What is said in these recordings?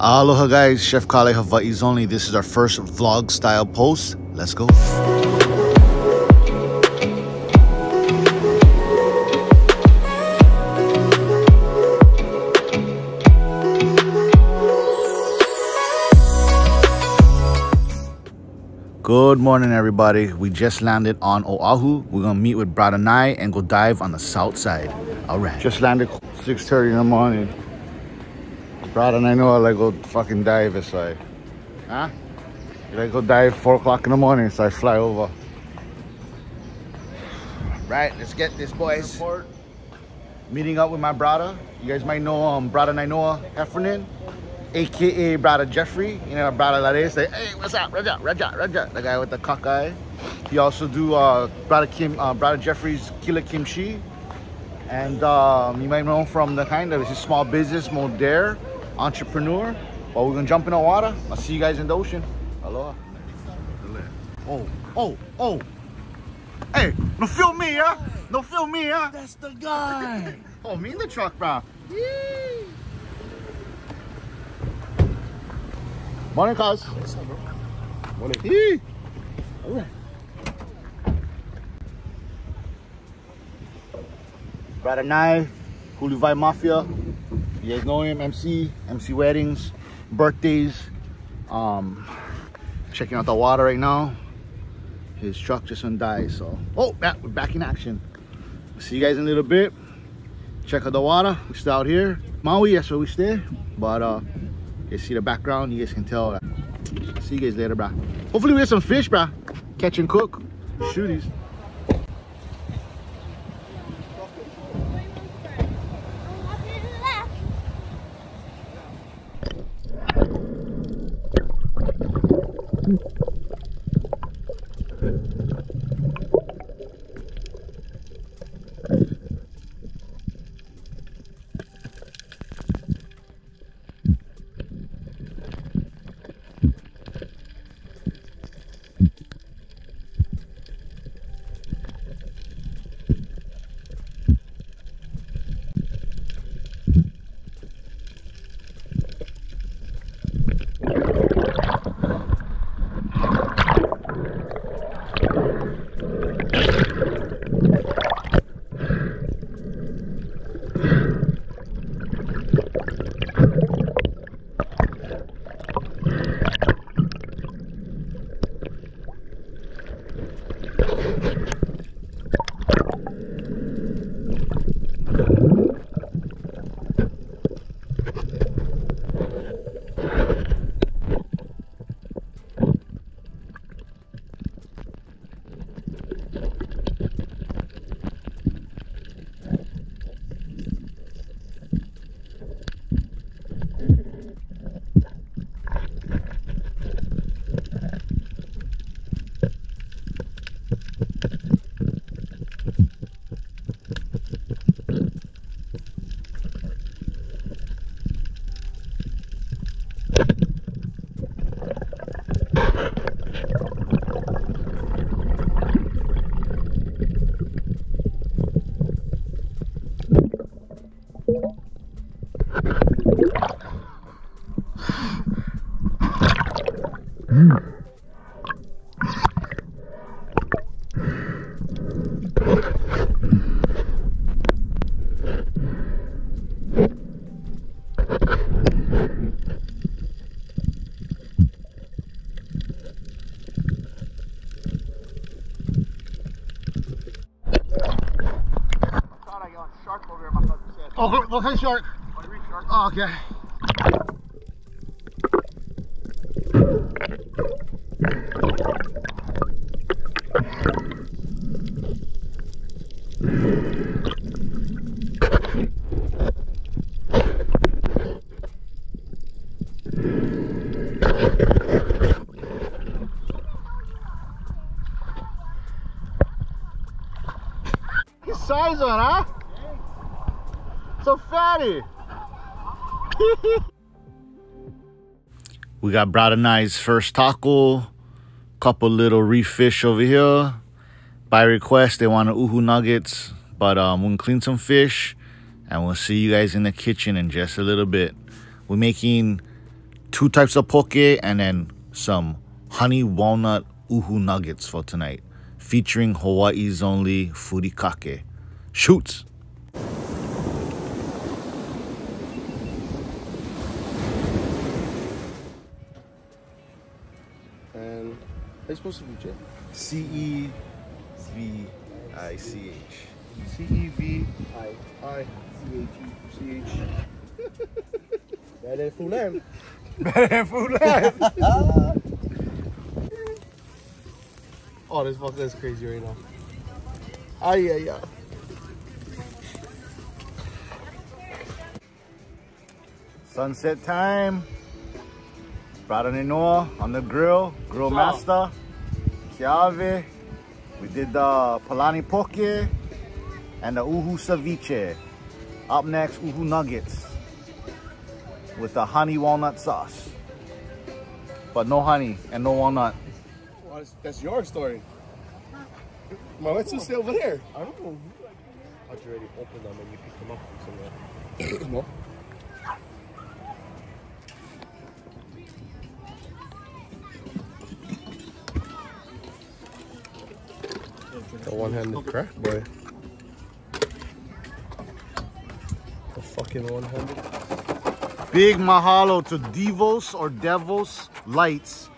Aloha guys, Chef Kale Hawaii's only. This is our first vlog style post. Let's go. Good morning, everybody. We just landed on Oahu. We're gonna meet with Brada Nai and go dive on the south side. All right. Just landed 6:30 in the morning. Brada and I know I like go fucking dive. It's like, huh? You like go dive four o'clock in the morning, so I fly over. Right, let's get this, boys. Airport. Meeting up with my brother. You guys might know um brother Nainoa Heffernan aka brother Jeffrey. You know, brother that is. Say, hey, what's up, Raja, Raja, Raja, the guy with the cock eye. He also do uh, brother Kim, uh, brother Jeffrey's Killer Kimchi, and um, you might know from the kind of his small business, Modere, entrepreneur. But we're gonna jump in the water. I'll see you guys in the ocean. Aloha. Oh, oh, oh. Hey, no film me, yeah? No film me, yeah? That's the guy. oh, me in the truck, bro. Yee. Morning, cuz. What's up, bro? Morning. Yee. Alright. Brother Nye, Huluvai Mafia. You guys know him, MC, MC weddings, birthdays. Um, checking out the water right now. His truck just undied, so. Oh, back, we're back in action. See you guys in a little bit. Check out the water. We're still out here. Maui, that's where we stay. But uh, you see the background, you guys can tell. See you guys later, bro. Hopefully we get some fish, bro. Catch and cook. Shooties. Oh, what, what kind of shark? Oh, okay. So fatty. we got Brada Nai's first taco. Couple little reef fish over here. By request, they want uhu nuggets. But um, gonna clean some fish. And we'll see you guys in the kitchen in just a little bit. We're making two types of poke and then some honey walnut uhu nuggets for tonight, featuring Hawaii's only furikake. Shoots! And how you supposed to be it? C E V I C H. C E V I I C H E C H. Better than Fulan. Better than Fulan. Oh, this fucker is crazy right now. Ay, ay, ay. Sunset time. Brada Nainoa on the grill, grill master. Chiave. We did the Palani Poke and the Uhu Ceviche. Up next, Uhu Nuggets with the honey walnut sauce. But no honey and no walnut. Well, that's, that's your story. My wet's still over there. I don't know. How'd already open them and you picked them up from somewhere? no. The one-handed crack boy. The fucking one-handed. Big mahalo to Devos or Devos Lights.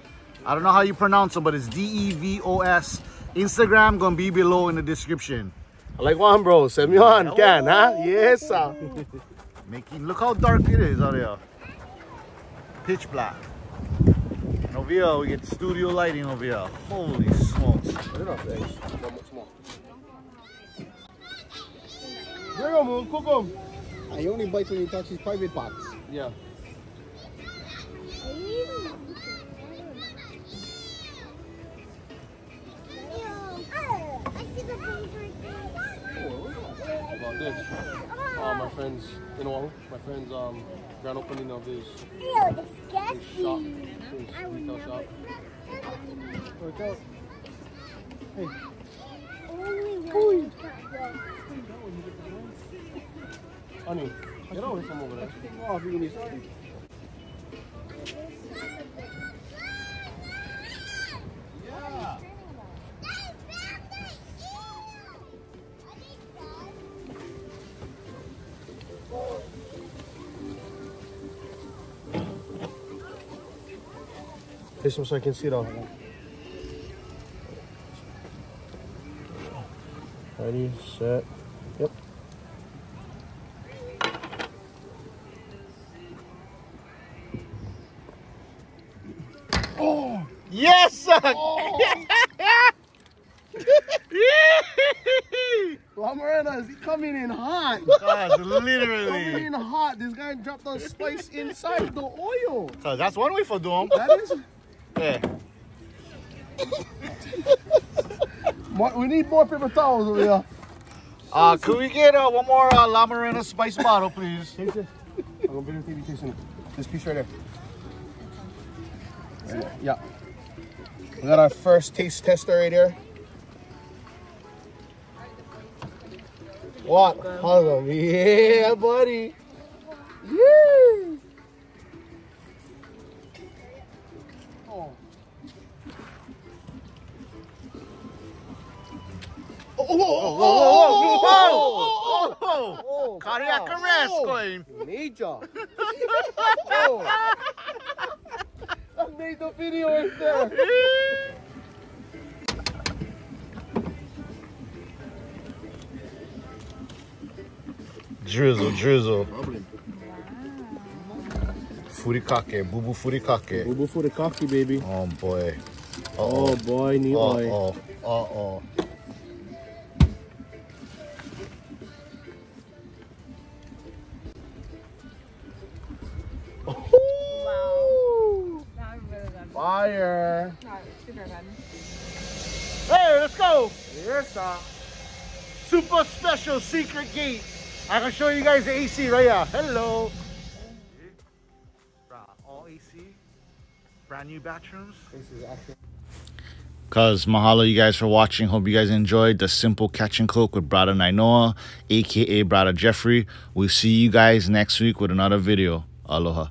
I don't know how you pronounce them, but it's D-E-V-O-S. Instagram gonna be below in the description. I like one, bro. Send me on, can, huh? Yes, sir. Making look how dark it is out here. Pitch black. And over here we get studio lighting over here. Holy smokes. Bring him, cook him. I only bite when you touch his private parts. Yeah. About this. Uh, my friends, you know, my friend's um, grand opening of his, his shop, his retail shop. Work out. Honey, get away from over there. Oh, you're gonna be sorry. Face him so I can see it all. Ready, set, yep. Yes, sir! La Morena, is he coming in hot? Guys, Coming in hot. This guy dropped the spice inside the oil. So that's one way for doing. That is. Yeah. We need more paper towels over here. Uh, could we get uh, one more uh, La Morena spice bottle, please? Taste this. I'm gonna video TV tasting it. This piece right there. Right there. Yeah. We got our first taste tester right here. What? Hold on. Yeah, buddy. Yeah. Oh. Oh, oh, oh, oh, oh, oh, oh, Cardiac arrest Oh. going. Major. Oh. Made the video right there. Drizzle, drizzle. Furikake, bubu furikake. Boo for the coffee, baby. Oh boy. Oh boy, need Uh oil. oh. Uh oh. Fire. Hey, let's go. Yes, sir. Super special secret gate. I can show you guys the AC right here. Hello. All AC. Brand new bathrooms. This is actually. Cuz mahalo you guys for watching. Hope you guys enjoyed the simple catch and cook with Brother Nainoa, aka Brother Jeffrey. We'll see you guys next week with another video. Aloha.